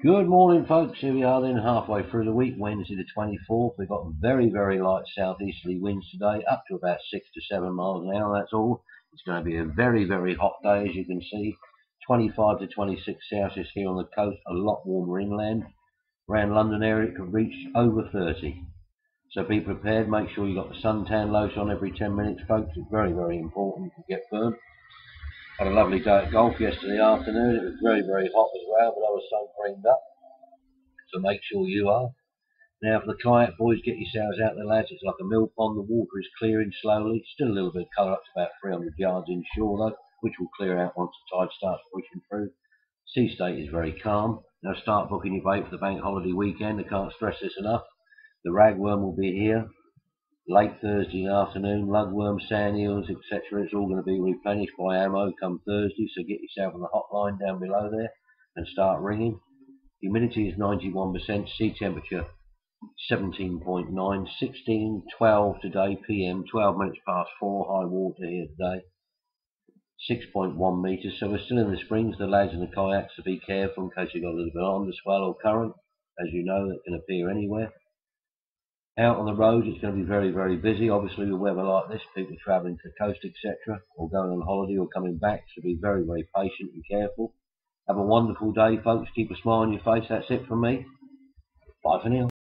Good morning, folks. Here we are then, halfway through the week, Wednesday the 24th. We've got very, very light southeasterly winds today, up to about 6 to 7 miles an hour, that's all. It's going to be a very, very hot day, as you can see. 25 to 26 Celsius here on the coast, a lot warmer inland. Around London area, it could reach over 30. So be prepared. Make sure you've got the suntan lotion on every 10 minutes, folks. It's very, very important to get burned. Had a lovely day at golf yesterday afternoon. It was very, very hot as well, but I was sun creamed up. So make sure you are. Now for the kayak boys, get yourselves out there lads. It's like a mill pond. The water is clearing slowly. Still a little bit of colour up to about 300 yards inshore though, which will clear out once the tide starts pushing through. Sea state is very calm. Now start booking your bait for the bank holiday weekend. I can't stress this enough. The ragworm will be here late Thursday afternoon, lugworm, sand eels, etc. It's all going to be replenished by ammo come Thursday, so get yourself on the hotline down below there and start ringing. Humidity is 91%, sea temperature 17.9, 16, 12 today PM, 12 minutes past 4, high water here today. 6.1 metres, so we're still in the springs, the lads in the kayaks, so be careful in case you've got a little bit on the swell or current. As you know, that can appear anywhere. Out on the road, it's going to be very, very busy. Obviously, with weather like this, people travelling to the coast, etc., or going on holiday or coming back, so be very, very patient and careful. Have a wonderful day, folks. Keep a smile on your face. That's it from me. Bye for now.